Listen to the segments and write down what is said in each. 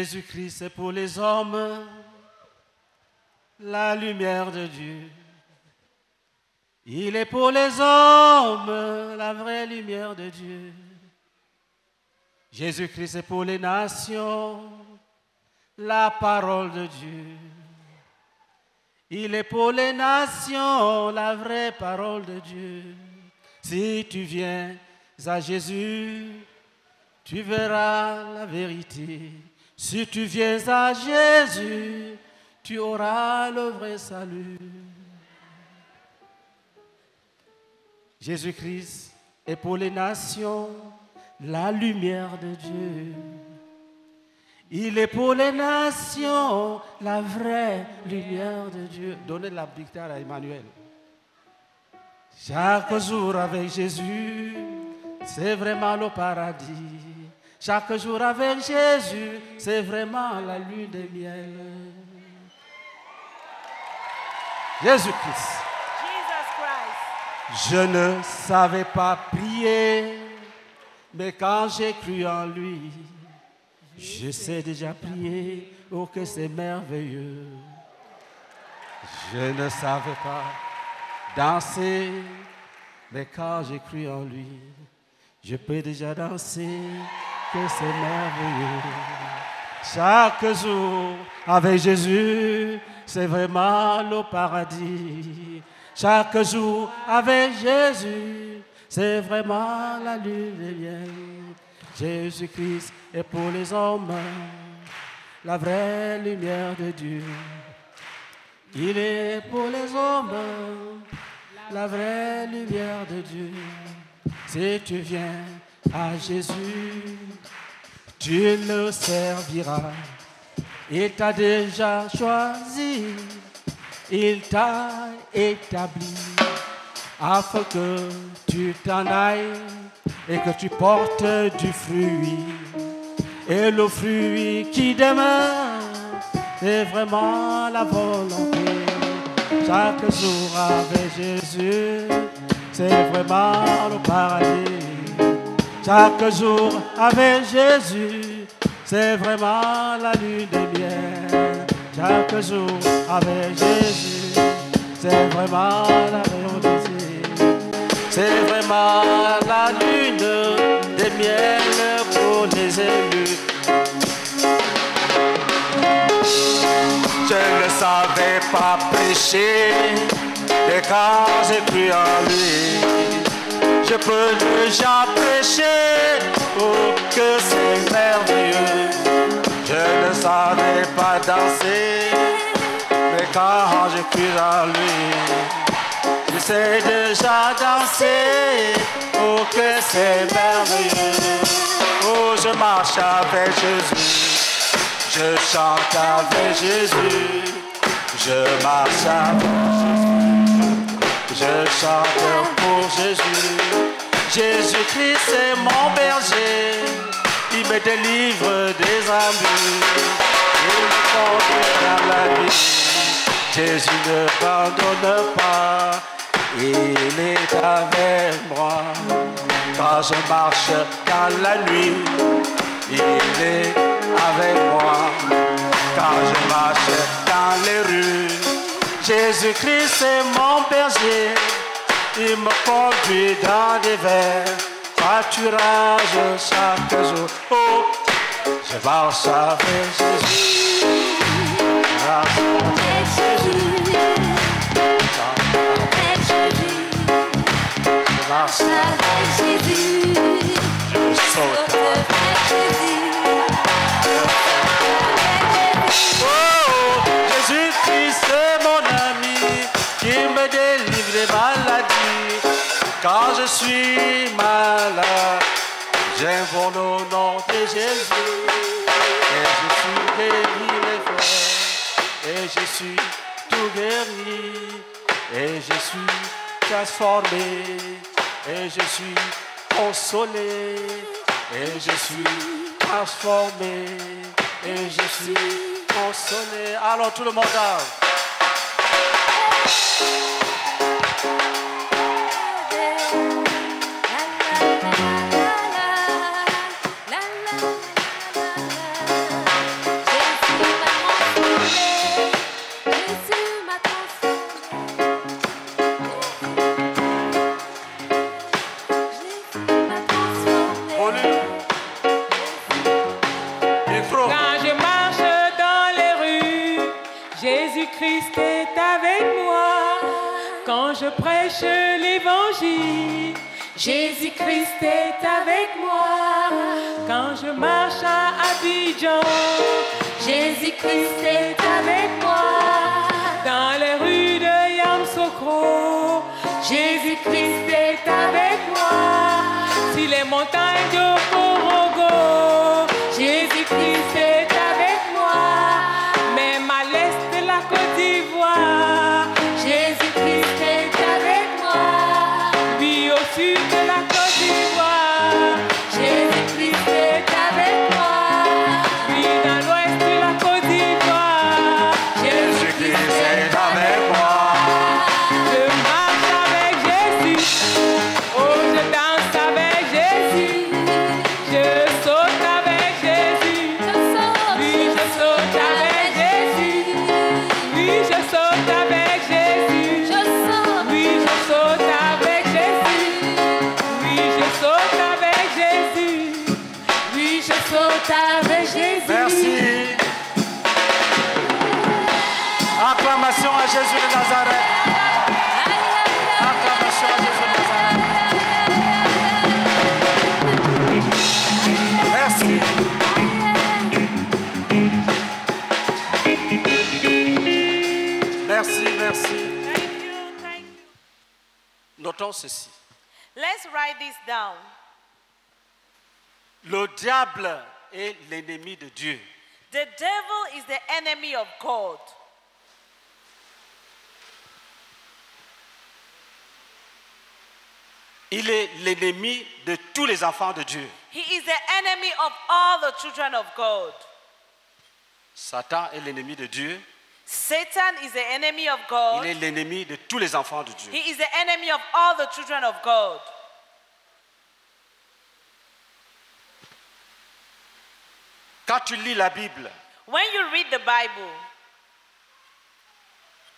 Jésus-Christ est pour les hommes la lumière de Dieu. Il est pour les hommes la vraie lumière de Dieu. Jésus-Christ est pour les nations la parole de Dieu. Il est pour les nations la vraie parole de Dieu. Si tu viens à Jésus, tu verras la vérité. Si tu viens à Jésus, tu auras le vrai salut. Jésus-Christ est pour les nations la lumière de Dieu. Il est pour les nations la vraie lumière de Dieu. Donnez la victoire à Emmanuel. Chaque jour avec Jésus, c'est vraiment le paradis. Chaque jour avec Jésus, c'est vraiment la lune de miel. Jésus-Christ. Je ne savais pas prier, mais quand j'ai cru en lui, je sais déjà prier. Oh, que c'est merveilleux. Je ne savais pas danser, mais quand j'ai cru en lui, je peux déjà danser. Que c'est merveilleux. Chaque jour avec Jésus, c'est vraiment le paradis. Chaque jour avec Jésus, c'est vraiment la miel. Jésus-Christ est pour les hommes la vraie lumière de Dieu. Il est pour les hommes la vraie lumière de Dieu. Si tu viens à Jésus, tu le serviras. Il t'a déjà choisi, il t'a établi afin que tu t'en ailles et que tu portes du fruit. Et le fruit qui demeure, c'est vraiment la volonté. Chaque jour avec Jésus, c'est vraiment le paradis. Chaque jour avec Jésus, c'est vraiment la lune de miel. Chaque jour avec Jésus, c'est vraiment la réalité. C'est vraiment la lune de miel pour les élus. Je ne savais pas prêcher, et quand j'ai cru en lui, je peux déjà prêcher, oh que c'est merveilleux. Je ne savais pas danser, mais quand j'ai cru en lui, je sais déjà danser, oh que c'est merveilleux. Oh, je marche avec Jésus, je chante avec Jésus, je marche avec Jésus, je chante pour Jésus. Jésus-Christ est mon berger, il me délivre des embûches, il me conduit la vie. Jésus ne pardonne pas, il est avec moi. Quand je marche dans la nuit, il est avec moi. Quand je marche dans les rues, Jésus-Christ est mon berger. Il me conduit dans des verts, pâturage chaque jour. Oh, je marche avec Jésus. Marche avec Jésus. Je marche avec Je saute Oh, Jésus-Christ Quand je suis malade, j'invoque le nom de Jésus. Et je suis guéri, les frères. Et je suis tout guéri. Et je suis transformé. Et je suis consolé. Et je suis transformé. Et je suis consolé. Alors tout le monde a. Abidjan, Jésus-Christ est avec moi. Dans les rues de Yamsokro, Jésus-Christ est avec moi. Si les montagnes Notons ceci. Let's write this down. Le diable est l'ennemi de Dieu. The devil is the enemy of God. Il est l'ennemi de tous les enfants de Dieu. He is the enemy of all the children of God. Satan est l'ennemi de Dieu. Satan is the enemy of Il God. est l'ennemi de tous les enfants de Dieu. He is the enemy of all the children of God. Quand tu lis la Bible, When you read the Bible,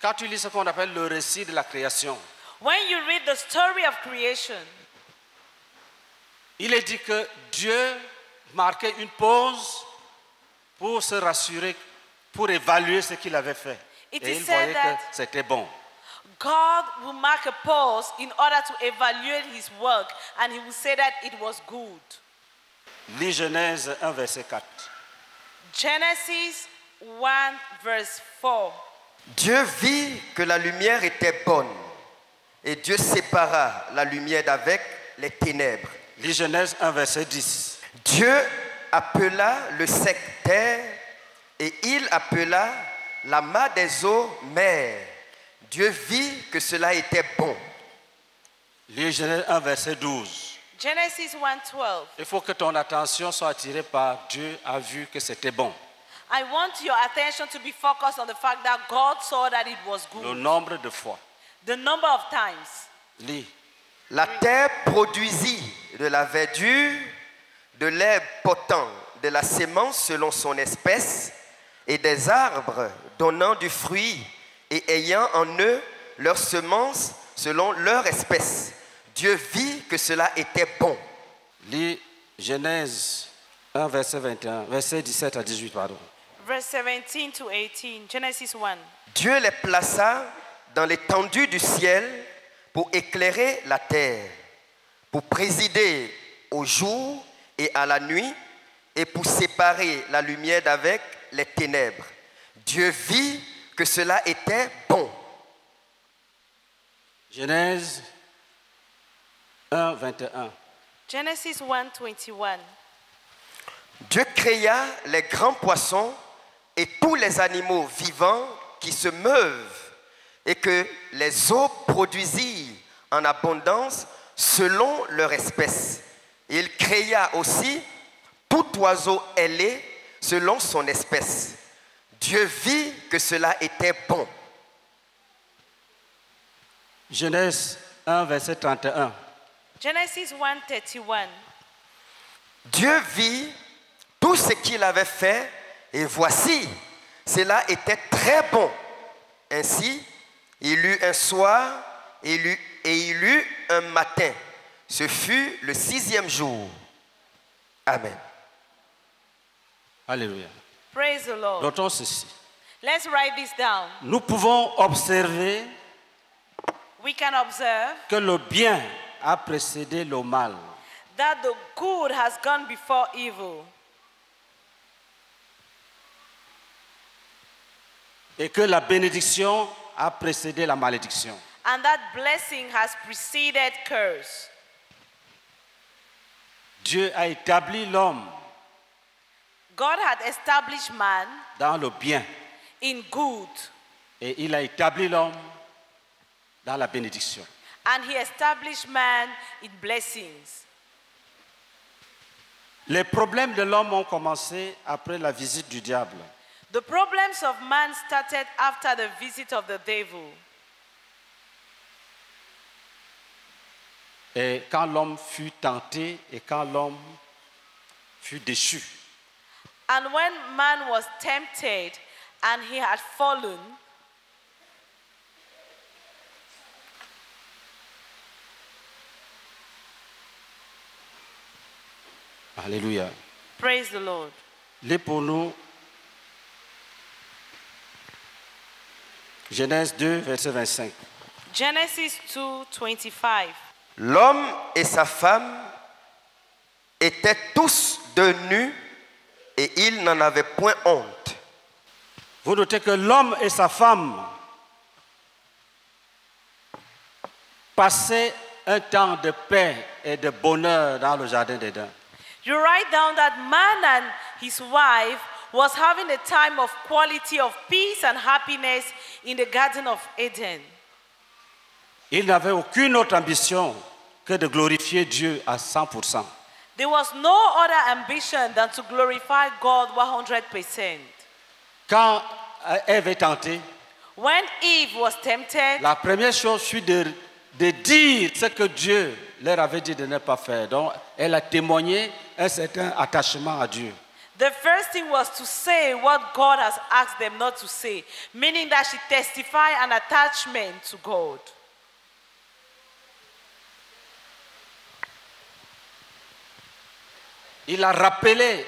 quand tu lis ce qu'on appelle le récit de la création, when you read the story of creation, il est dit que Dieu marquait une pause pour se rassurer, pour évaluer ce qu'il avait fait. It Et is il said voyait que that- c'était bon. God will mark a pause in order to evaluate his work and he will say that it was good. Lis Genèse 1, verset 4. Genesis 1, verse 4. Dieu vit que la lumière était bonne et Dieu sépara la lumière d'avec les ténèbres. Lis Genèse 1, verset 10. Dieu appela le sec terre et il appela la main des eaux mer. Dieu vit que cela était bon. Lis Genèse 1, verset 12. Genesis 1, 12. Il faut que ton attention soit attirée par Dieu a vu que c'était bon. I want your attention to be focused on the fact that God saw that it was Le good. nombre de fois. The number of times. Lis. La terre produisit de la verdure, de l'herbe portant de la sémence selon son espèce, et des arbres donnant du fruit et ayant en eux leur semence selon leur espèce. Dieu vit que cela était bon. Lis Genèse 1, verset 21, verset 17 à 18, pardon. Verse 17 to 18. Genesis 1. Dieu les plaça dans l'étendue du ciel pour éclairer la terre, pour présider au jour et à la nuit, et pour séparer la lumière d'avec les ténèbres. Dieu vit que cela était bon. Genèse 1, 21. Genesis 1, 21. Dieu créa les grands poissons et tous les animaux vivants qui se meuvent, et que les eaux produisirent en abondance selon leur espèce. Il créa aussi tout oiseau ailé selon son espèce. Dieu vit que cela était bon. Genèse 1, verset 31. Genesis 1, 31. Dieu vit tout ce qu'il avait fait et voici, cela était très bon. Ainsi, il eut un soir et il eut, et il eut un matin. Ce fut le sixième jour. Amen. Alléluia. Praise the Lord. Notons ceci. Let's write this down. Nous pouvons observer we can observe que le bien a précédé le mal. that the good has gone before evil, et que la bénédiction a précédé la malédiction. and that blessing has preceded curse. Dieu a établi l'homme God had established man dans le bien in good, et il a établi l'homme dans la bénédiction. and he established man in blessings. Les problèmes de l'homme ont commencé après la visite du diable. The problems of man started after the visit of the devil. Et quand l'homme fut tenté et quand l'homme fut déchu. And when man was tempted and he had fallen, Alléluia. praise the Lord. Lis pour nous Genèse 2, verset 25. Genesis 2 25. L'homme et sa femme étaient tous de nus et ils n'en avaient point honte. Vous notez que l'homme et sa femme passaient un temps de paix et de bonheur dans le jardin d'Éden. You write down that man and his wife was having a time of quality of peace and happiness in the Garden of Eden. Ils n'avaient aucune autre ambition que de glorifier Dieu à 100%. There was no other ambition than to glorify God 100%. Quand euh, Ève est tentée, When Eve was tempted, la première chose fut de, de dire ce que Dieu leur avait dit de ne pas faire. Donc, elle a témoigné un certain attachement à Dieu. the first thing was to say what God has asked them not to say, meaning that she testified an attachment to God. Il a rappelé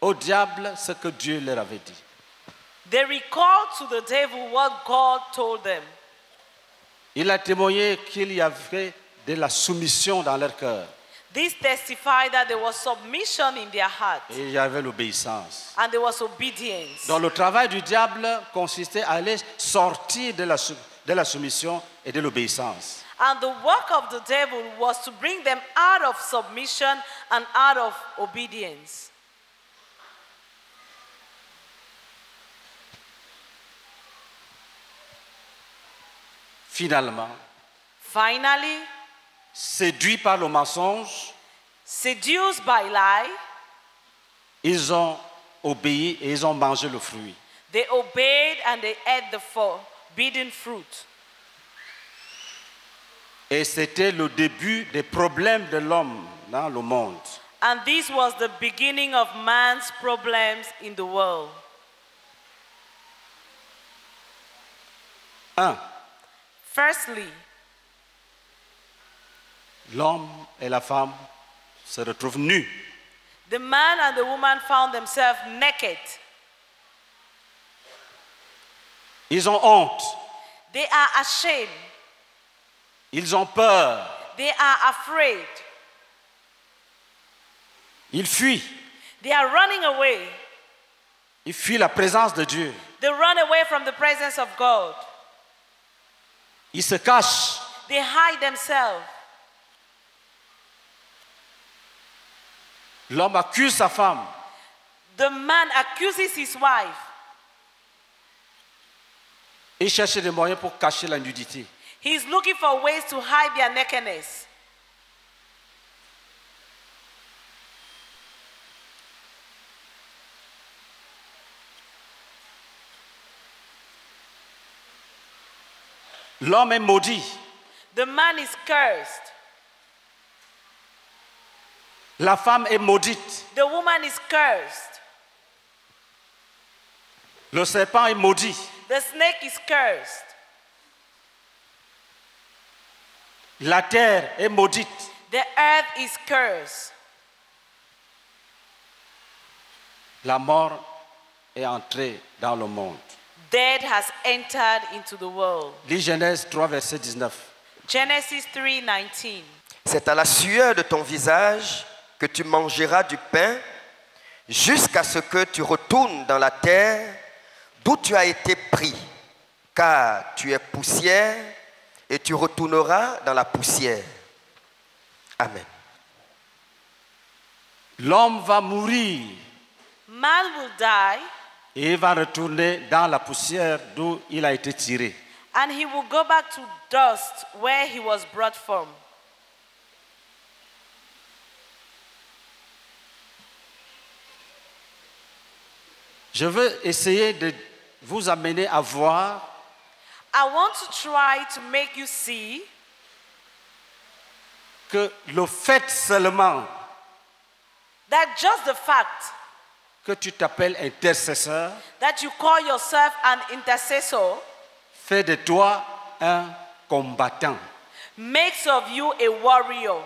au diable ce que Dieu leur avait dit. They recalled to the devil what God told them. Il a témoigné qu'il y avait de la soumission dans leur cœur This testified that there was submission in their heart et il y avait l'obéissance. and there was obedience. Donc le travail du diable consistait à aller sortir de la, sou- de la soumission et de l'obéissance. And the work of the devil was to bring them out of submission and out of obedience. Finalement, Finally, séduits par le mensonge, seduced by lie, ils ont obéi et ils ont mangé le fruit. they obeyed and they ate the forbidden fruit. Et c'était le début des problèmes de l'homme dans le monde. And this was the beginning of man's problems in the world. Un, Firstly, l'homme et la femme se retrouvent nus. the man and the woman found themselves naked. Ils ont honte, They are ashamed. Ils ont peur, They are afraid. ils fuient. They are running away. Ils fuient la présence de Dieu. They run away from the presence of God. Ils se cachent. They hide themselves. L'homme accuse sa femme. The man accuses his wife. Il cherche des moyens pour cacher la nudité. He's looking for ways to hide their nakedness. L'homme est maudit. The man is cursed. La femme est maudite. The woman is cursed. Le serpent est maudit. The snake is cursed. La terre est maudite. The earth is cursed. La mort est entrée dans le monde. death has entered into the world. Lis Genèse 3, verset 19. Genesis 3:19. C'est à la sueur de ton visage que tu mangeras du pain jusqu'à ce que tu retournes dans la terre d'où tu as été pris, car tu es poussière et tu retourneras dans la poussière. Amen. L'homme va mourir Man will die et il va retourner dans la poussière d'où il a été tiré. and he will go back to dust where he was brought from. Je veux essayer de vous amener à voir I want to try to make you see que le fait seulement that just the fact que tu t'appelles intercesseur that you call yourself an intercessor fait de toi un combattant. makes of you a warrior.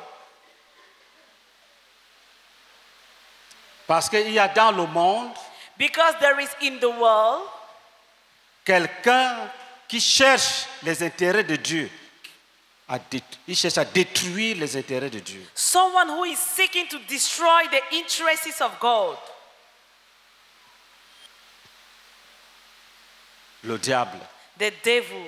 Parce qu'il y a dans le monde Because there is in the world quelqu'un qui cherche les intérêts de Dieu. à il cherche à détruire les intérêts de Dieu. someone who is seeking to destroy the interests of God. Le diable. The devil.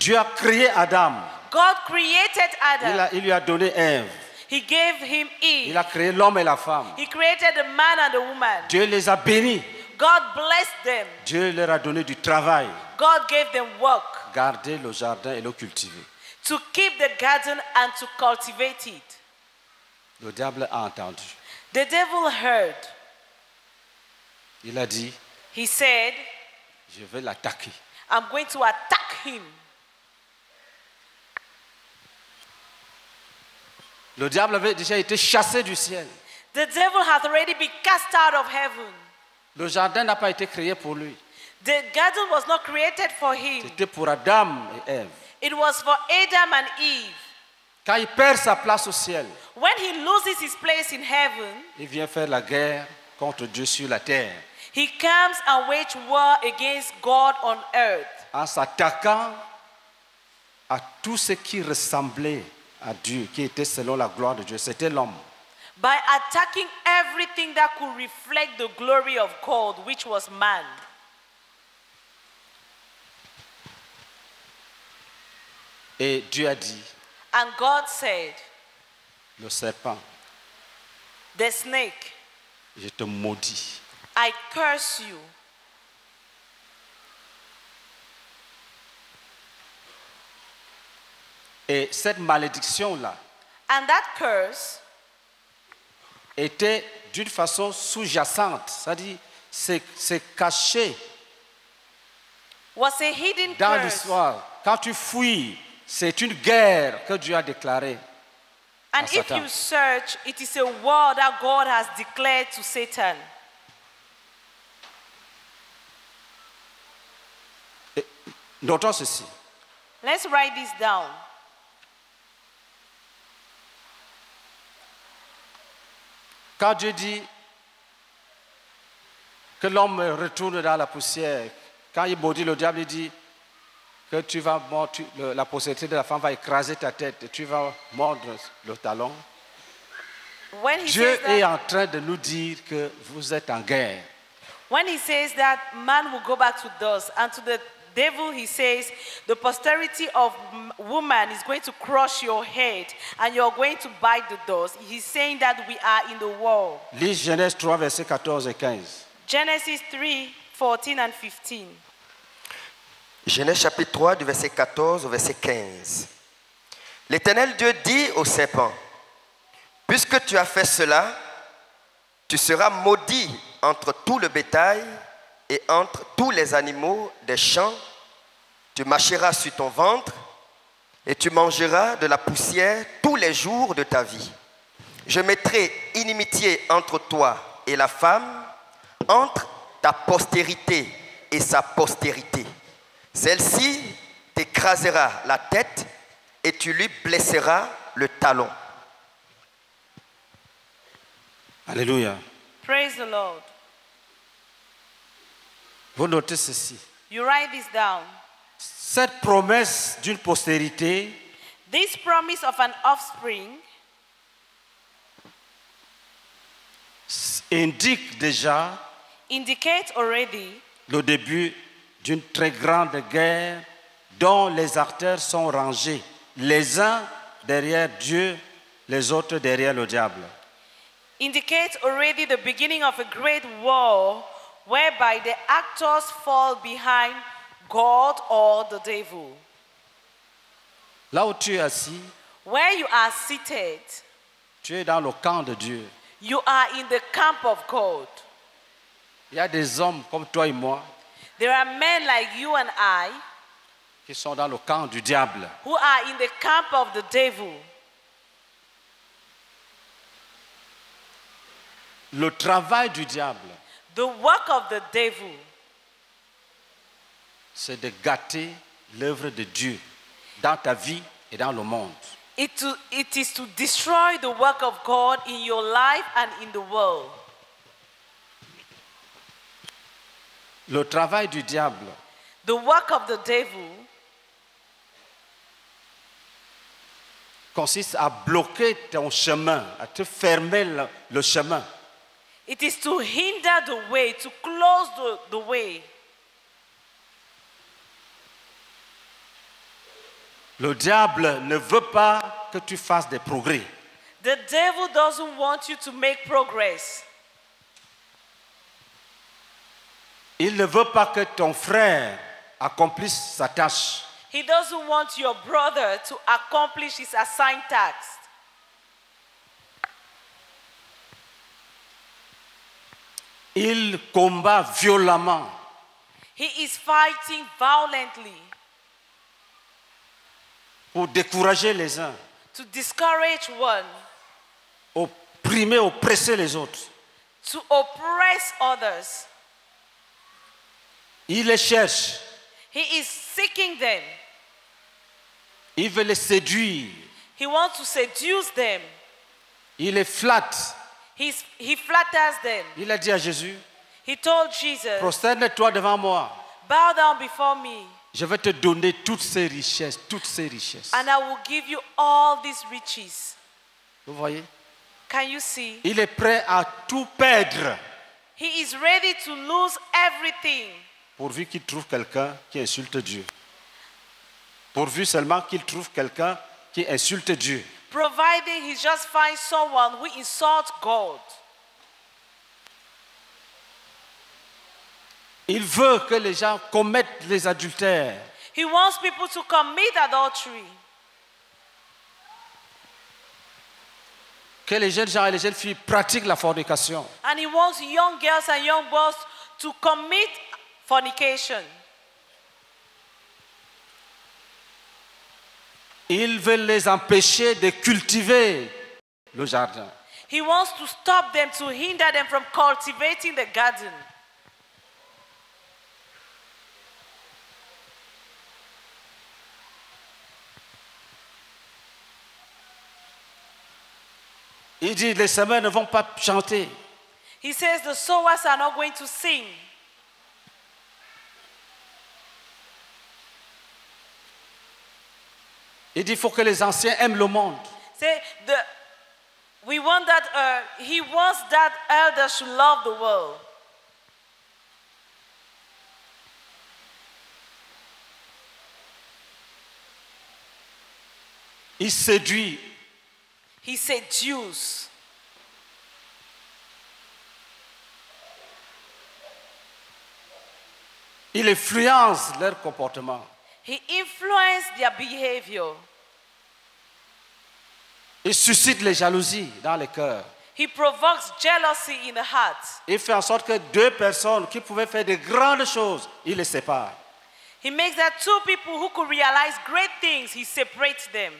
Dieu a créé Adam. God created Il, Adam. a- il lui a donné Ève. He gave him Il Eve. a créé l'homme et la femme. He created the man and the woman. Dieu les a bénis. God blessed them. Dieu leur a donné du travail. God gave them work Garder le jardin et le cultiver. to keep the garden and to cultivate it. Le diable a entendu. The devil heard. Il a dit, He said, je vais l'attaquer. I'm going to attack him. Le diable avait déjà été chassé du ciel. The devil has already been cast out of heaven. Le jardin n'a pas été créé pour lui. The garden was not created for him, C'était pour Adam et Ève. it was for Adam and Eve. Quand il perd sa place au ciel, When he loses his place in heaven, il vient faire la guerre contre Dieu sur la terre he comes and wage war against God on earth en s'attaquant à tout ce qui ressemblait à Dieu, qui était selon la gloire de Dieu. C'était l'homme. By attacking everything that could reflect the glory of God, which was man. Et Dieu a dit, And God said, le serpent, The snake, je te maudis. I curse you. Et cette malédiction-là And that curse était d'une façon sous-jacente, c'est-à-dire c'est caché was a hidden dans l'histoire. Quand tu fuis, c'est une guerre que Dieu a déclarée. And if Satan. you search, it is a war that God has declared to Satan. Notons ceci. Let's write this down. Quand Dieu dit que l'homme retourne dans la poussière, quand il maudit le diable, il dit que tu vas mordre, tu- le- la postérité de la femme va écraser ta tête et tu vas mordre le talon. Dieu est en train de nous dire que vous êtes en guerre. when he says that man will go back to dust, and to the devil he says, the posterity of woman is going to crush your head and you're going to bite the dust. He's saying that we are in the war. Lis Genèse 3, versets 14 et 15. Genesis 3 14 and 15. Genèse chapitre 3 du verset 14 au verset 15. L'Éternel Dieu dit au serpent, puisque tu as fait cela, tu seras maudit entre tout le bétail et entre tous les animaux des champs. Tu marcheras sur ton ventre et tu mangeras de la poussière tous les jours de ta vie. Je mettrai inimitié entre toi et la femme, entre ta postérité et sa postérité. Celle-ci t'écrasera la tête et tu lui blesseras le talon. Alléluia. Praise the Lord. Vous notez ceci. You write this down. Cette promesse d'une postérité This promise of an offspring indique déjà already le début d'une très grande guerre dont les acteurs sont rangés, les uns derrière Dieu, les autres derrière le diable. indicates already the beginning of a great war whereby the actors fall behind God or the devil. Là où tu es assis, Where you are seated, tu es dans le camp de Dieu. you are in the camp of God. Il y a des hommes comme toi et moi There are men like you and I qui sont dans le camp du diable. who are in the camp of the devil. Le travail du diable, The work of the devil c'est de gâter l'œuvre de Dieu dans ta vie et dans le monde. it, to, it is to destroy the work of God in your life and in the world. Le travail du diable, The work of the devil consiste à bloquer ton chemin, à te fermer le, le chemin. It is to hinder the way, to close the, the way. Le diable ne veut pas que tu fasses des progrès. The devil doesn't want you to make progress. Il ne veut pas que ton frère accomplisse sa tâche. He doesn't want your brother to accomplish his assigned task. Il combat violemment He is fighting violently pour décourager les uns, to discourage one, opprimer, oppresser les autres. to oppress others. Il les cherche, He is seeking them. il veut les séduire, He wants to seduce them. il les flatte. He's, he flatters them. Il a dit à Jésus, He told Jesus, prosterne-toi devant moi. Bow down before me, Je vais te donner toutes ces richesses, toutes ces richesses. and I will give you all these riches. Vous voyez? Can you see? Il est prêt à tout perdre He is ready to lose everything pourvu qu'il trouve quelqu'un qui insulte Dieu. Pourvu seulement qu'il trouve quelqu'un qui insulte Dieu. Providing he just finds someone who insults God. Il veut que les gens commettent les adultères. He wants people to commit adultery, Que les jeunes gens et les jeunes filles pratiquent la fornication. and he wants young girls and young boys to commit fornication. Il veut les empêcher de cultiver le jardin. He wants to stop them, to hinder them from cultivating the garden. Il dit, les semeurs ne vont pas chanter. He says the sowers are not going to sing. Il dit, il faut que les anciens aiment le monde. Say the we want that uh, he wants that elders should love the world. Il séduit. He seduces. Il influence leur comportement. He influenced their behavior. Il suscite les jalousies dans les cœurs. He provokes jealousy in the heart. Il fait en sorte que deux personnes qui pouvaient faire de grandes choses, il les sépare. He makes that two people who could realize great things, he separates them.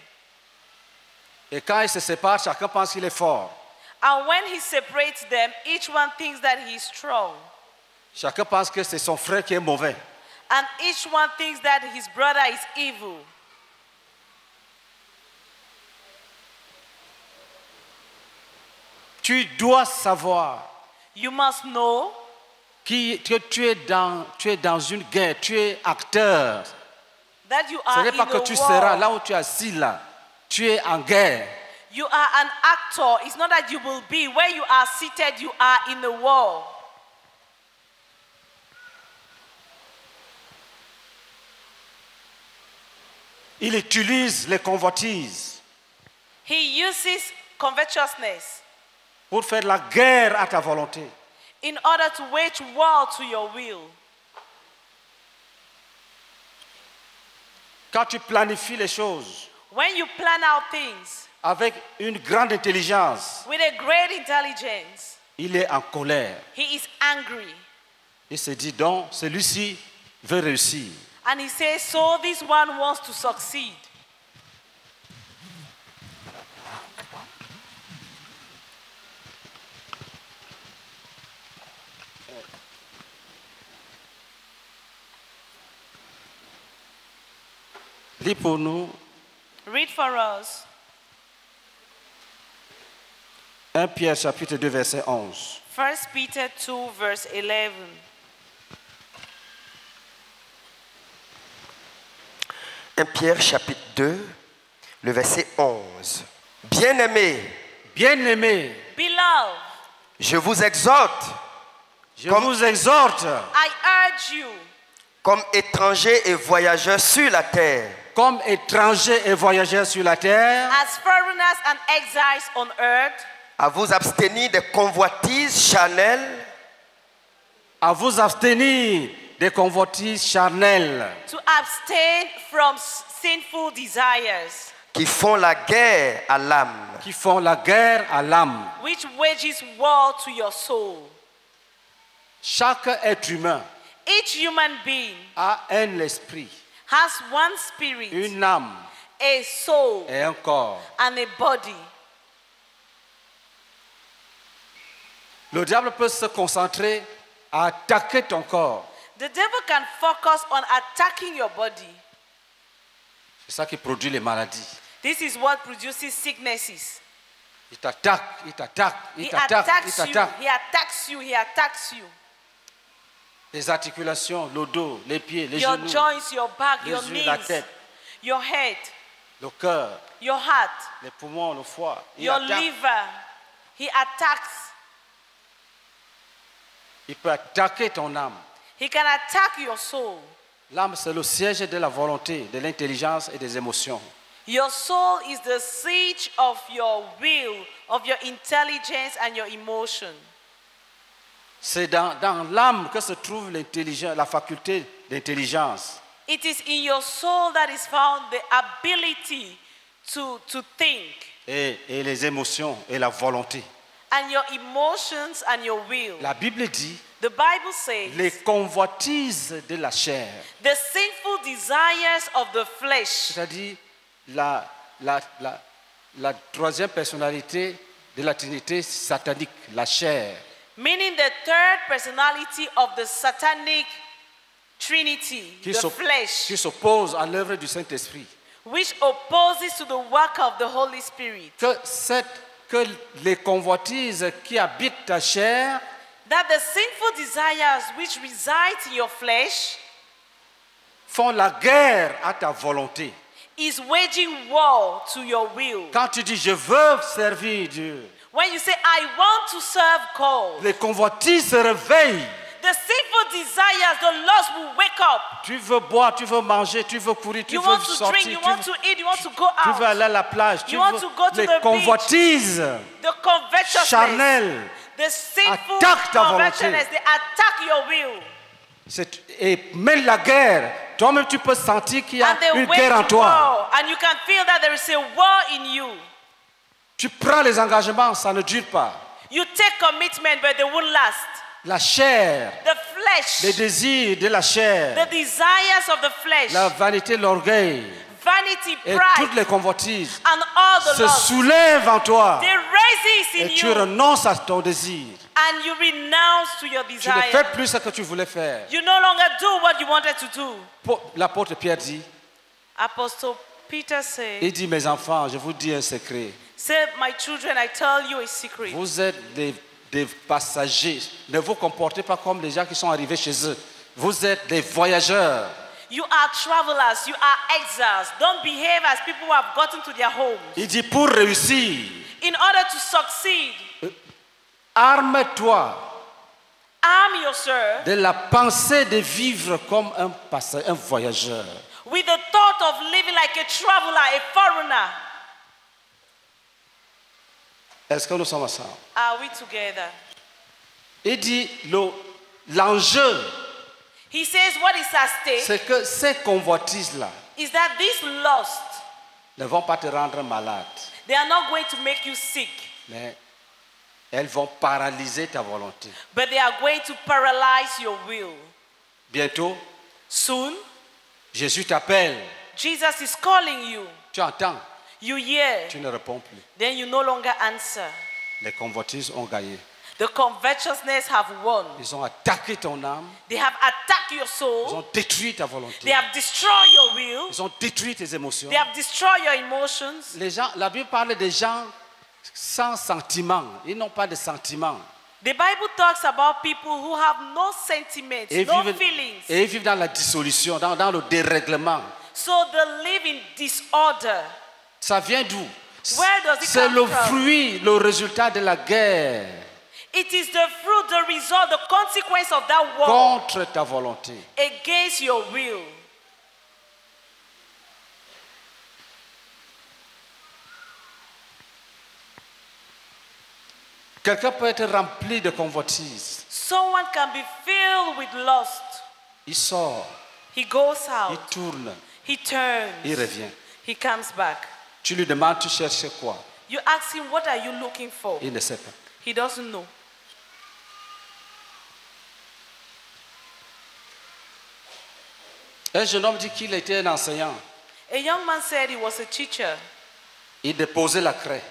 Et quand ils se séparent, chacun pense qu'il est fort. And when he separates them, each one thinks that he's strong. Chacun pense que c'est son frère qui est mauvais. And each one thinks that his brother is evil. Tu dois savoir You must know qui, que tu es, dans, tu es dans une guerre, tu es acteur. that you Ce are n'est in pas que tu war. seras là où tu es assis là. Tu es en guerre. You are an actor. It's not that you will be. Where you are seated, you are in the war. Il utilise les convoitises He uses covetousness pour faire la guerre à ta volonté. in order to wage war to your will. Quand tu planifies les choses When you plan out things avec une grande intelligence, with a great intelligence, il est en colère. he is angry. Il se dit donc, celui-ci veut réussir. And he says, So this one wants to succeed. Lis pour nous Read for us 1 Pierre chapitre 2 verset 11. 1 Peter 2, verse 11. 1 Pierre chapitre 2, le verset 11. Bien-aimés, Bien-aimés, Beloved, je vous exhorte, je Comme- vous exhorte, I urge you, comme étrangers et voyageurs sur la terre, comme étrangers et voyageurs sur la terre, as foreigners and exiles on earth, à vous abstenir des convoitises charnelles à vous abstenir des convoitises charnelles to abstain from sinful desires, qui font la guerre à l'âme. qui font la guerre à l'âme. which wages war to your soul. Chaque être humain Each human being a un esprit, has one spirit, une âme a soul, et un corps. and a body. Le diable peut se concentrer à attaquer ton corps. The devil can focus on attacking your body. C'est ça qui produit les maladies. This is what produces sicknesses. Il t'attaque, il t'attaque, il He t'attaque, il attacks you, t'attaque. he attacks you, he attacks you. Les articulations, le dos, les pieds, les Your genoux, joints, your back, les your yeux, la knees, tête. your head, le cœur, your heart, les poumons, le foie. Il, your attaque. liver. He attacks. il peut attaquer ton âme. He can attack your soul. L'âme, c'est le siège de la volonté, de l'intelligence et des émotions. Your soul is the siege of your will, of your intelligence and your emotion. C'est dans, dans l'âme que se trouve l'intelligence, la faculté d'intelligence. It is in your soul that is found the ability to, to think, Et, et les émotions et la volonté. and your emotions and your will. La Bible dit The Bible says les convoitises de la chair, the sinful desires of the flesh, c'est-à-dire la, la, la, la troisième personnalité de la Trinité satanique, la chair, meaning the third personality of the satanic trinity, qui the flesh, qui s'oppose à l'œuvre du Saint-Esprit. which opposes to the work of the Holy Spirit. Que, cette, que les convoitises qui habitent ta chair That the sinful desires which reside in your flesh font la guerre à ta volonté. is waging war to your will. Quand tu dis je veux servir Dieu, When you say, I want to serve God, les convoitises se réveillent. the sinful desires, the lust will wake up. Tu veux boire, tu veux manger, tu veux courir, tu You veux want to sortir, drink, you tu want to eat, you want to go tu veux out. aller à la plage, tu You want veux to go to les the beach. convoitises The covetousness, charnelles. The sinful Attaque ta volonté. they attack your will. Et même la guerre, toi-même tu peux sentir qu'il y a And they une guerre en toi. And you can feel that there is a war in you. Tu prends les engagements, ça ne dure pas. You take commitment, but they won't last. La chair, The flesh, les désirs de la chair, the desires of the flesh, la vanité, l'orgueil vanity, et toutes les convoitises and all the se soulèvent en toi they raise in et tu you, renonces à ton désir. and you renounce to your Tu ne fais desire. plus ce que tu voulais faire. You no longer do what you wanted to do. Po- L'apôtre Pierre dit, Apostle Peter said, il dit, mes enfants, je vous dis un secret. Say, my children, I tell you a secret. Vous êtes des des passagers. Ne vous comportez pas comme les gens qui sont arrivés chez eux. Vous êtes des voyageurs. You are travelers, you are exiles. Don't behave as people who have gotten to their homes. Il dit pour réussir, In order to succeed, arme-toi arm yourself de la pensée de vivre comme un, passa- un voyageur. with the thought of living like a traveler, a foreigner. Est-ce que nous sommes ensemble Are we together? Il dit le- l'enjeu, He says what is at stake? C'est que ces convoitises-là is that this lust, ne vont pas te rendre malade, they are not going to make you sick, mais elles vont paralyser ta volonté. but they are going to paralyze your will. Bientôt, Soon, Jésus t'appelle, Jesus is calling you. tu entends, You hear, tu ne réponds plus. then you no longer answer. Les convoitises ont gagné. The covetousness have won. Ils ont attaqué ton âme, They have attacked your ils soul. ont détruit ta volonté, They have destroyed your will. ils ont détruit tes émotions. They have destroyed your emotions. Les gens, la Bible parle des gens sans sentiment. Ils n'ont pas de sentiments. The Bible talks about people who have no sentiments, Et no vivent, feelings. et ils vivent dans la dissolution, dans, dans le dérèglement. So they live in disorder. Ça vient d'où? Where does it C'est come le from? fruit, le résultat de la guerre It is the fruit, the result, the consequence of that war contre ta volonté. against your will. Quelqu'un peut être rempli de convoitises. Someone can be filled with lust. Il sort, He goes il out, tourne, he turns, il revient. he comes back. Tu lui demandes, tu cherches quoi You ask him, What are you looking for? Il ne sait pas. He doesn't know. Un jeune homme dit qu'il était un enseignant. A young man said he was a teacher. Il déposait la craie.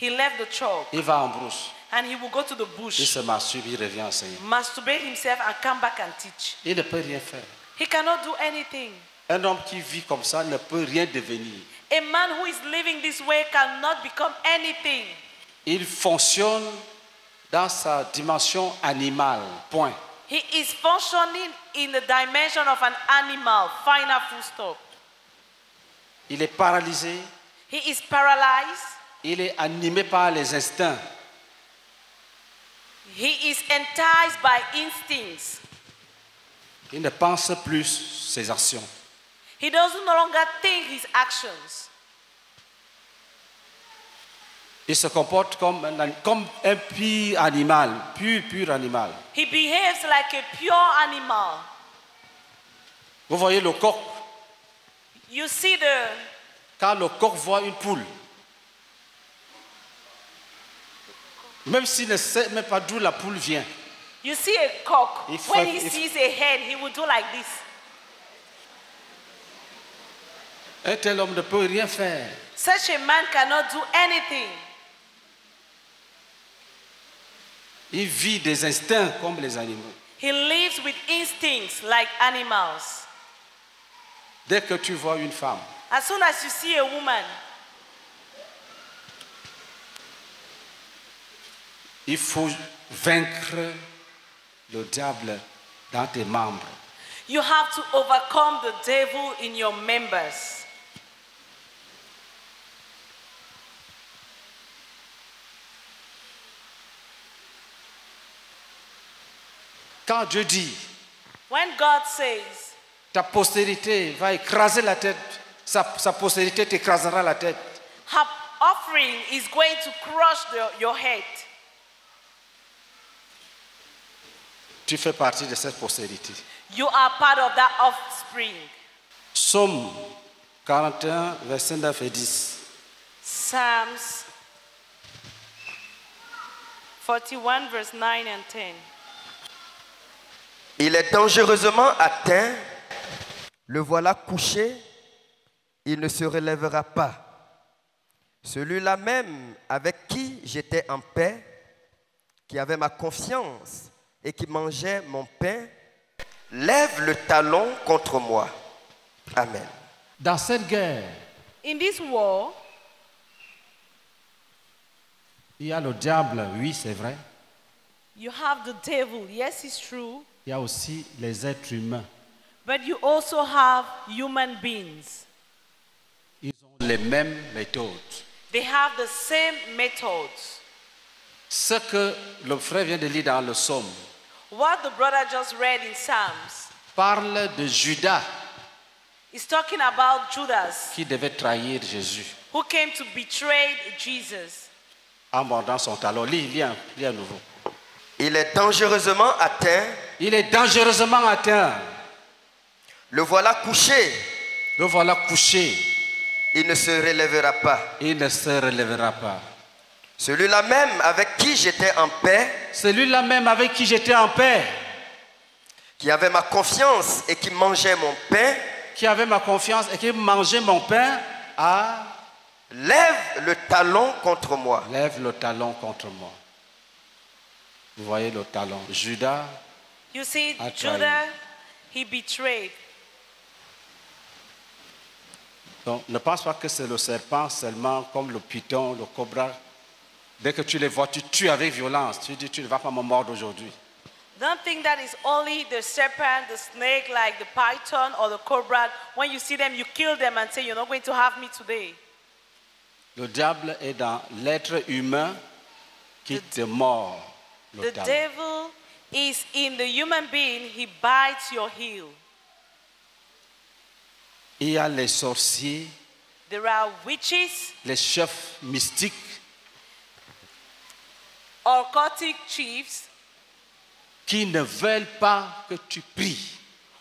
He left the chalk Il va en brousse. and he will go to the Il bush, se masturbe, il revient enseigner. masturbate himself, and come back and teach. Il ne peut rien faire. He cannot do anything. Un homme qui vit comme ça ne peut rien devenir. A man who is living this way cannot become anything. Il fonctionne dans sa dimension animale. Point. He is functioning in the dimension of an animal. Final full stop. Il est paralysé. He is paralyzed. Il est animé par les instincts. He is enticed by instincts. Il ne pense plus ses actions. He doesn't no longer think his actions. Il se comporte comme un, comme un pur animal, pur, pur animal. He behaves like a pure animal. Vous voyez le coq? You see the Quand le coq voit une poule, même s'il ne sait même pas d'où la poule vient, you see a cock. If when he if- sees a hen, he will do like this. un tel homme ne peut rien faire. Such a man cannot do anything. Il vit des instincts comme les animaux. He lives with instincts like animals. Dès que tu vois une femme, As soon as you see a woman, il faut vaincre le diable dans tes membres. you have to overcome the devil in your members. Quand Dieu dit, When God says, ta postérité va écraser la tête, sa, sa postérité t'écrasera la tête. her offering is going to crush the- your head, Tu fais partie de cette postérité. you are part of that offspring. Psaume 41, verset 9 et 10. Psalms 41, verse 9 and 10. Il est dangereusement atteint. Le voilà couché. Il ne se relèvera pas. Celui-là même avec qui j'étais en paix, qui avait ma confiance et qui mangeait mon pain, lève le talon contre moi. Amen. Dans cette guerre, In this war, il y a le diable, oui, c'est vrai. You have the devil. Yes, it's true. Il y a aussi les êtres humains. But you also have human beings. Ils ont les mêmes méthodes. They have the same methods. Ce que le frère vient de lire dans le psaume What the brother just read in Psalms parle de Judas is talking about Judas qui devait trahir Jésus who came to betray Jesus. en mordant son talon. Lis, lis, un- lis à nouveau. Il est dangereusement atteint. Il est dangereusement atteint. Le voilà couché. Le voilà couché. Il ne se relèvera pas. Il ne se relèvera pas. Celui-là même avec qui j'étais en paix, Celui-là même avec qui j'étais en paix, qui avait ma confiance et qui mangeait mon pain, qui avait ma confiance et qui mangeait mon pain, a lève le talon contre moi. lève le talon contre moi. Vous voyez le talon. Judas, You see, I he betrayed. donc, ne pense pas que c'est le serpent seulement comme le python, le cobra. Dès que tu les vois, tu tues avec violence. Tu dis, tu ne vas pas me mordre aujourd'hui. Don't think that is only the serpent, the snake, like the python or the cobra. When you see them, you kill them and say, You're not going to have me today. Le diable est dans l'être humain qui te mord le The talon. devil is in the human being, he bites your heel. Il y a les sorciers, There are witches, les chefs mystiques occultic chiefs qui ne veulent pas que tu pries.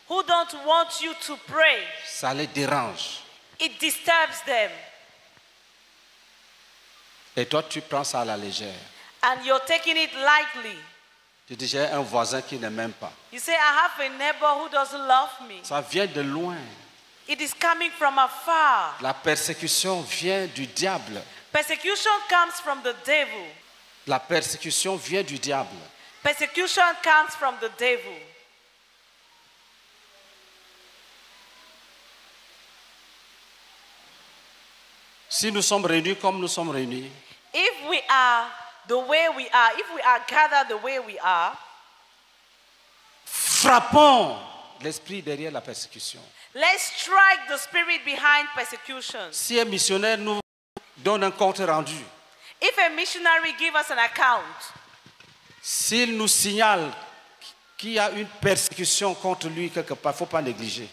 who don't want you to pray. Ça les dérange. It disturbs them. Et toi, tu prends ça à la légère. And you're taking it lightly. Tu dis, j'ai un voisin qui ne m'aime pas. You say, I have a neighbor who doesn't love me. Ça vient de loin. It is coming from afar. La persécution vient du diable. Persecution comes from the devil. La persécution vient du diable. Persecution comes from the devil. Si nous sommes réunis comme nous sommes réunis, If we are the way we are, if we are gathered the way we are, frappons l'esprit derrière la persécution. let's strike the spirit behind persecution. Si un missionnaire nous donne un compte rendu, If a missionary give us an account, s'il nous signale qu'il y a une persécution contre lui quelque part, il ne faut pas négliger.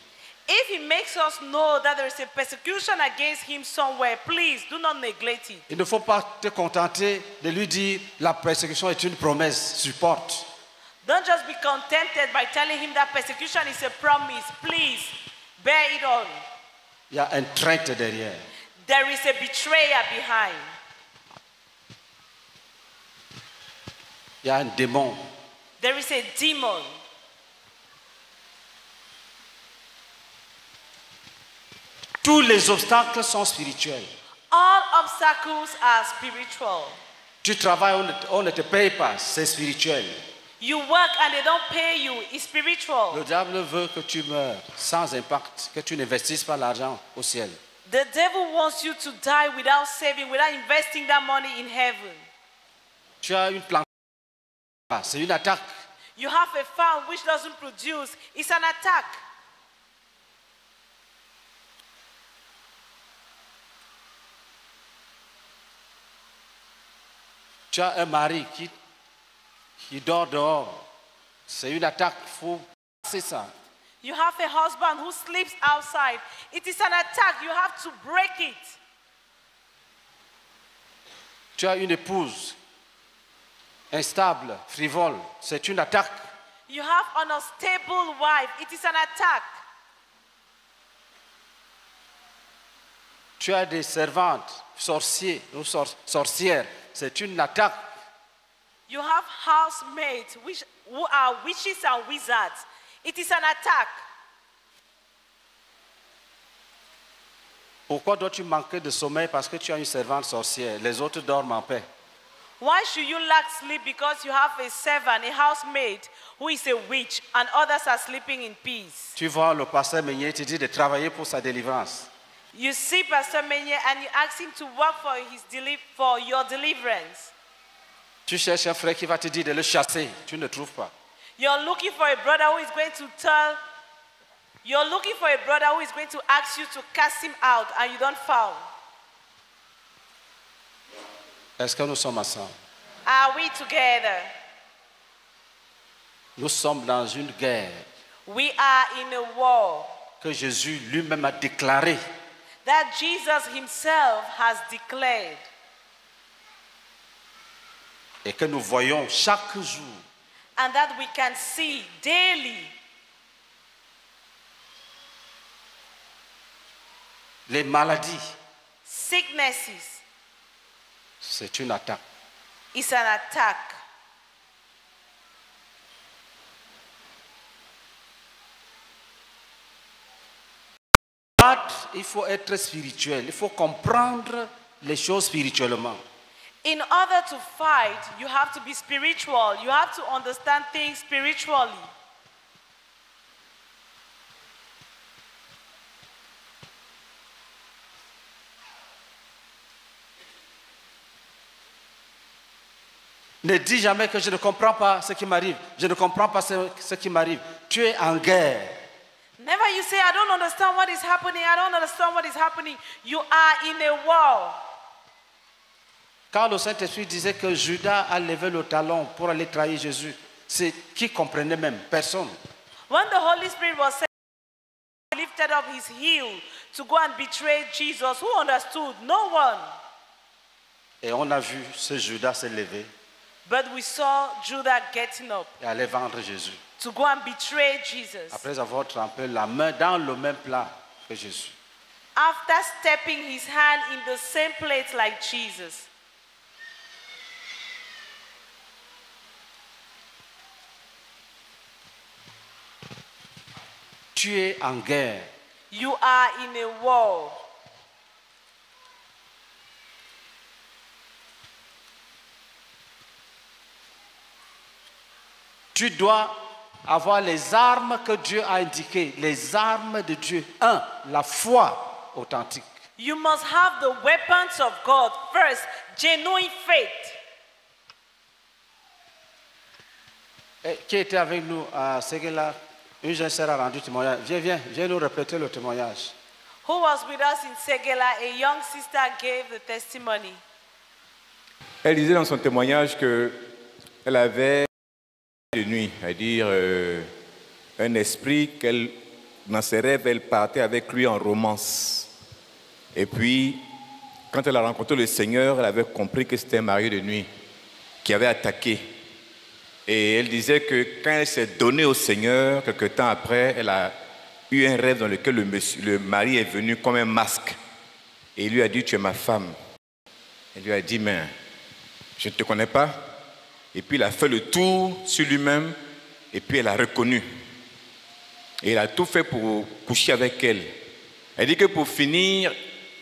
If he makes us know that there is a persecution against him somewhere, please do not neglect it. Il ne faut pas te contenter de lui dire la persécution est une promesse, supporte. Don't just be contented by telling him that persecution is a promise. Please bear it on. Il y a un traître derrière. There is a betrayer behind. Il y a un démon. There is a demon. Tous les obstacles sont spirituels. All obstacles are spiritual. Tu travailles, on ne, on ne te paye pas, c'est spirituel. You work and they don't pay you. It's spiritual. Le diable veut que tu meurs sans impact, que tu n'investisses pas l'argent au ciel. The devil wants you to die without saving, without investing that money in heaven. Tu as une plante, c'est une attaque. You have a farm which doesn't produce. It's an attack. Tu as un mari qui, qui dort dehors. C'est une attaque, il faut c'est ça. You have a husband who sleeps outside. It is an attack. You have to break it. Tu as une épouse instable, frivole, c'est une attaque. You have an unstable wife. It is an attack. Tu as des servantes, sorciers ou sor- sorcières, c'est une attaque. You have housemaids which, who are witches and wizards. It is an attack. Pourquoi dois-tu manquer de sommeil parce que tu as une servante sorcière? Les autres dorment en paix. Why should you lack sleep because you have a servant, a housemaid who is a witch, and others are sleeping in peace? Tu vois le pasteur Meunier te dit de travailler pour sa délivrance. You see Pastor Menye and you ask him to work for, his deli- for your deliverance. Tu cherches un frère qui va te dire de le chasser. Tu ne trouves pas. You're looking for a brother who is going to tell, you're looking for a brother who is going to ask you to cast him out and you don't found. Est-ce que nous sommes ensemble Are we together? Nous sommes dans une guerre We are in a war que Jésus lui-même a déclarée. That Jesus himself has declared et que nous voyons chaque jour. and that we can see daily. Les maladies, Sicknesses c'est une attaque. is an attack. Il faut être spirituel, il faut comprendre les choses spirituellement. In order to fight, you have to be spiritual. You have to understand things spiritually. Ne dis jamais que je ne comprends pas ce qui m'arrive. Je ne comprends pas ce, ce qui m'arrive. Tu es en guerre. Never you say, I don't understand what is happening. I don't understand what is happening. You are in a war. Quand le Saint-Esprit disait que Judas a levé le talon pour aller trahir Jésus, c'est qui comprenait même? Personne. When the Holy Spirit was saying, lifted up his heel to go and betray Jesus, who understood? No one. Et on a vu ce Judas se lever But we saw Judah getting up et aller vendre Jésus. To go and betray Jesus. Après avoir trempé la main dans le même plat que Jésus. After stepping his hand in the same plate like Jesus. Tu es en guerre. You are in a war. Tu dois avoir les armes que Dieu a indiquées, les armes de Dieu. Un, la foi authentique. You must have the weapons of God. First, genuine faith. Et qui était avec nous à Seguela Une jeune sœur a rendu témoignage. Viens, viens, viens nous répéter le témoignage. Who was with us in Segela? A young sister gave the testimony. Elle disait dans son témoignage qu'elle avait de nuit, c'est-à-dire euh, un esprit qu'elle, dans ses rêves, elle partait avec lui en romance. Et puis, quand elle a rencontré le Seigneur, elle avait compris que c'était un mari de nuit qui avait attaqué. Et elle disait que quand elle s'est donnée au Seigneur, quelque temps après, elle a eu un rêve dans lequel le, le mari est venu comme un masque. Et il lui a dit, tu es ma femme. Elle lui a dit, mais je ne te connais pas. Et puis il a fait le tour sur lui-même, et puis elle a reconnu. Et il a tout fait pour coucher avec elle. Elle dit que pour finir,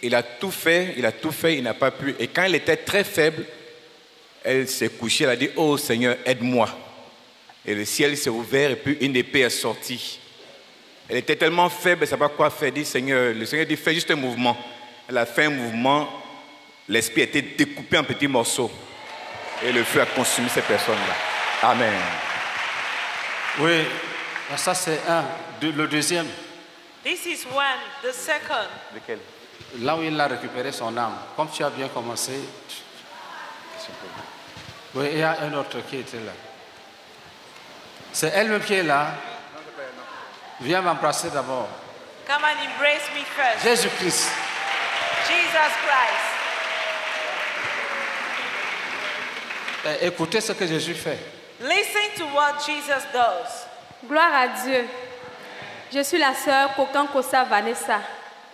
il a tout fait, il a tout fait, il n'a pas pu. Et quand elle était très faible, elle s'est couchée, elle a dit, oh Seigneur, aide-moi. Et le ciel s'est ouvert, et puis une épée est sortie. Elle était tellement faible, elle ne savait pas quoi faire. Dit, Seigneur, le Seigneur dit, fais juste un mouvement. Elle a fait un mouvement, l'esprit a été découpé en petits morceaux. Et le feu a consumé ces personnes-là. Amen. Oui, ça c'est un. Le deuxième, This is one. The second, Lequel? Là où il a récupéré son âme. Comme tu as bien commencé. Oui, il y a un autre qui était là. C'est elle-même qui est là. Viens m'embrasser d'abord. come and embrace me first. Jésus-Christ. Jesus Christ. Écoutez ce que Jésus fait. Listen to what Jesus does. Gloire à Dieu. Je suis la sœur Kokan Kosa Vanessa,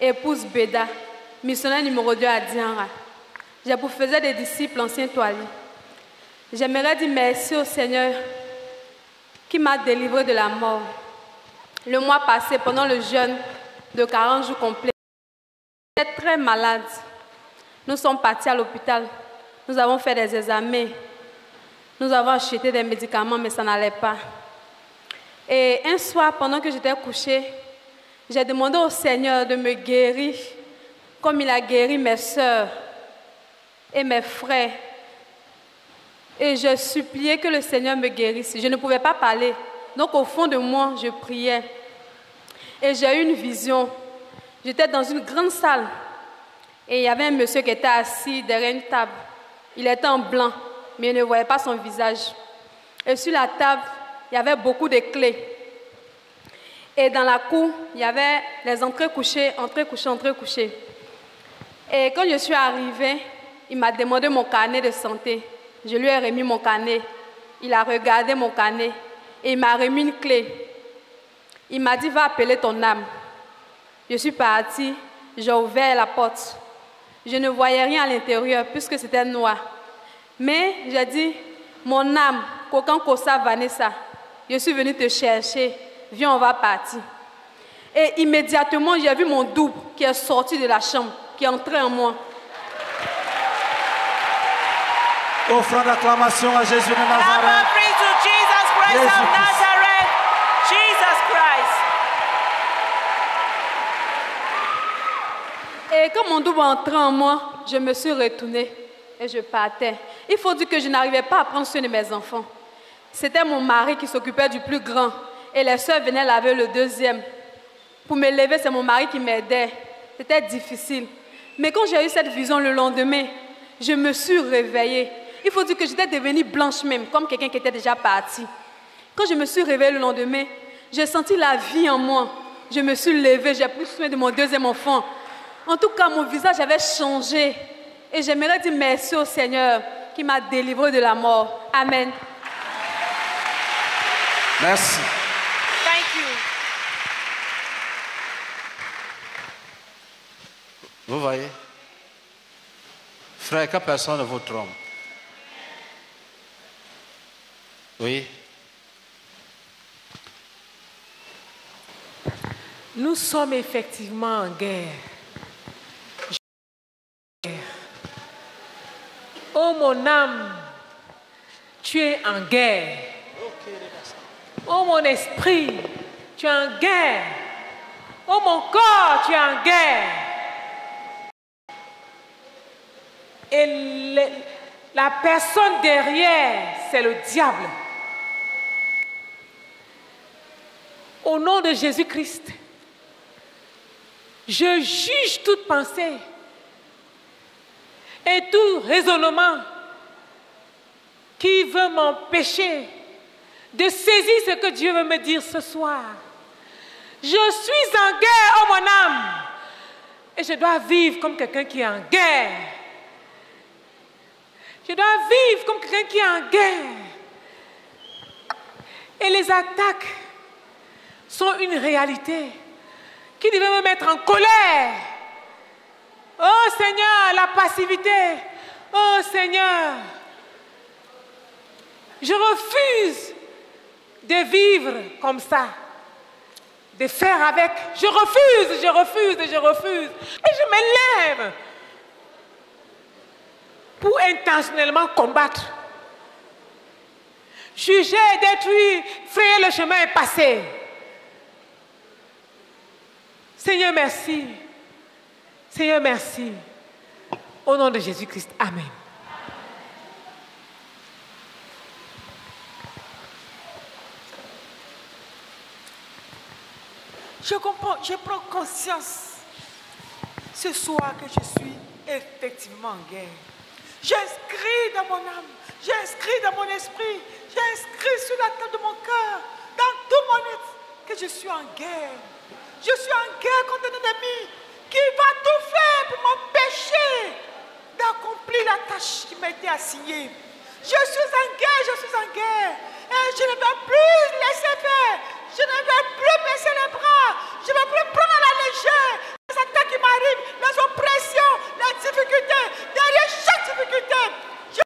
épouse Beda, missionnaire numéro 2 à Dianra. Je vous faisais des disciples anciens toiles. J'aimerais dire merci au Seigneur qui m'a délivré de la mort. Le mois passé, pendant le jeûne de 40 jours complets, j'étais très malade. Nous sommes partis à l'hôpital. Nous avons fait des examens. Nous avons acheté des médicaments, mais ça n'allait pas. Et un soir, pendant que j'étais couchée, j'ai demandé au Seigneur de me guérir comme il a guéri mes soeurs et mes frères Et je suppliais que le Seigneur me guérisse. Je ne pouvais pas parler. Donc au fond de moi, je priais. Et j'ai eu une vision. J'étais dans une grande salle. Et il y avait un monsieur qui était assis derrière une table. Il était en blanc, mais je ne voyais pas son visage. Et sur la table, il y avait beaucoup de clés. Et dans la cour, il y avait les entrées couchées, entrées couchées, entrées couchées. Et quand je suis arrivée, il m'a demandé mon carnet de santé. Je lui ai remis mon carnet. Il a regardé mon carnet et il m'a remis une clé. Il m'a dit, va appeler ton âme. Je suis partie, j'ai ouvert la porte. Je ne voyais rien à l'intérieur puisque c'était noir. Mais j'ai dit, mon âme, Kokan Kosa Vanessa, je suis venue te chercher. Viens, on va partir. Et immédiatement, j'ai vu mon double qui est sorti de la chambre, qui est entré en moi. Offrant d'acclamation à Jésus de Nazareth. Jesus Christ Jesus of Christ. Nazareth. Jesus Christ. Et quand mon double entrait en moi, je me suis retournée et je partais. Il faut dire que je n'arrivais pas à prendre soin de mes enfants. C'était mon mari qui s'occupait du plus grand et les soeurs venaient laver le deuxième. Pour me lever, c'est mon mari qui m'aidait. C'était difficile. Mais quand j'ai eu cette vision le lendemain, je me suis réveillée. Il faut dire que j'étais devenue blanche même, comme quelqu'un qui était déjà parti. Quand je me suis réveillée le lendemain, j'ai senti la vie en moi. Je me suis levée, j'ai pris soin de mon deuxième enfant. En tout cas, mon visage avait changé. Et j'aimerais dire merci au Seigneur qui m'a délivré de la mort. Amen. Merci. Thank you. Vous voyez? Frère, que personne ne vous trompe. Oui. Nous sommes effectivement en guerre. Oh mon âme, tu es en guerre. Oh mon esprit, tu es en guerre. Oh mon corps, tu es en guerre. Et la personne derrière, c'est le diable. Au nom de Jésus-Christ, je juge toute pensée et tout raisonnement qui veut m'empêcher de saisir ce que Dieu veut me dire ce soir. Je suis en guerre, oh mon âme, et je dois vivre comme quelqu'un qui est en guerre. Je dois vivre comme quelqu'un qui est en guerre. Et les attaques sont une réalité qui devait me mettre en colère. Oh Seigneur, la passivité. Oh Seigneur, je refuse de vivre comme ça, de faire avec. Je refuse, je refuse, je refuse. Et je me lève pour intentionnellement combattre. Juger, détruire, frayer le chemin et passer. Seigneur, merci. Seigneur, merci. Au nom de Jésus-Christ, Amen. Je comprends, je prends conscience ce soir que je suis effectivement en guerre. J'inscris dans mon âme, j'inscris dans mon esprit, j'inscris sur la table de mon cœur, dans tout mon être, que je suis en guerre. Je suis en guerre contre un ennemi qui va tout faire pour m'empêcher d'accomplir la tâche qui m'a été assignée. Je suis en guerre, je suis en guerre. Et je ne vais plus laisser faire. Je ne vais plus baisser les bras. Je ne vais plus prendre la légère les attaques qui m'arrivent, les oppressions, les difficultés. Derrière chaque difficulté, je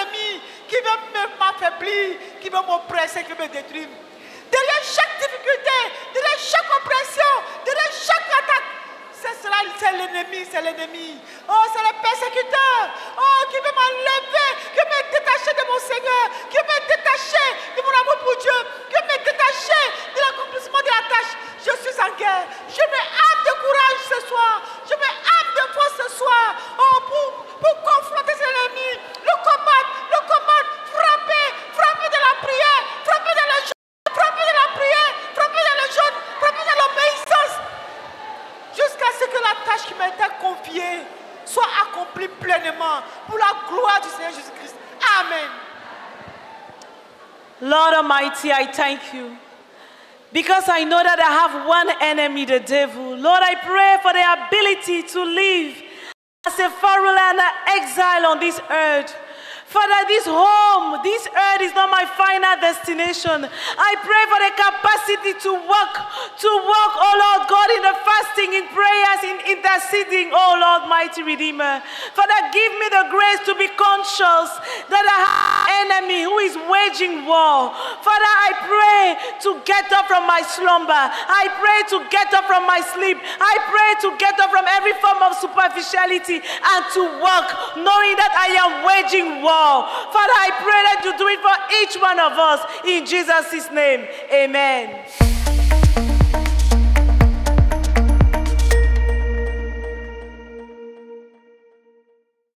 ennemi qui veut m'affaiblir, qui veut m'oppresser, qui veut me détruire. Derrière chaque difficulté, derrière chaque oppression, derrière chaque attaque, c'est cela, c'est l'ennemi, c'est l'ennemi. Oh, c'est le persécuteur. Oh, qui veut m'enlever, qui veut me détacher de mon Seigneur, qui veut me détacher de mon amour pour Dieu, qui veut me détacher de l'accomplissement de la tâche. Je suis en guerre. Je me hâte de courage ce soir. Almighty, I thank you. Because I know that I have one enemy, the devil. Lord, I pray for the ability to live as a foreigner exile on this earth. Father, this home, this earth is not my final destination. I pray for the capacity to work, to work, oh Lord God, in the fasting, in prayers, in interceding, oh Lord, mighty Redeemer. Father, give me the grace to be conscious that I have enemy who is waging war. Father, I pray to get up from my slumber. I pray to get up from my sleep. I pray to get up from every form of superficiality and to work, knowing that I am waging war. Father, I pray that you do it for each one of us. In Jesus' name, amen.